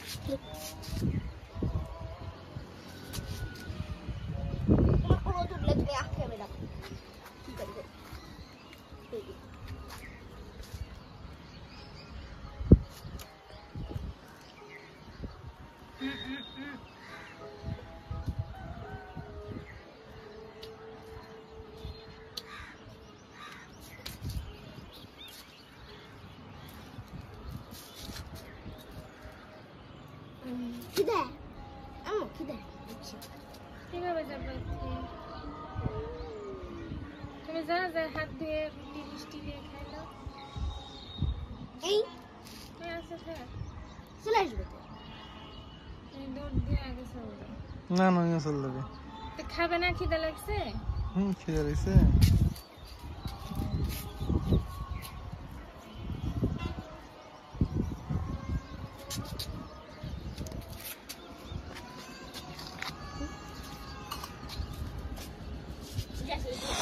মিষ্টি খিদে আমু খিদে আচ্ছা কীভাবে যাব আজকে? তুমি যা যা হাত ধুয়ে রুটি মিষ্টি দিয়ে খাইলো এই হ্যাঁ আছে থাক চলে আসবে তো তুমি দৌড় দিয়ে আগে চলে যাও না না ইয়ে চল যাবে তো খাবে না খিদে লাগছে হুম খিদে লাগছে Thank you.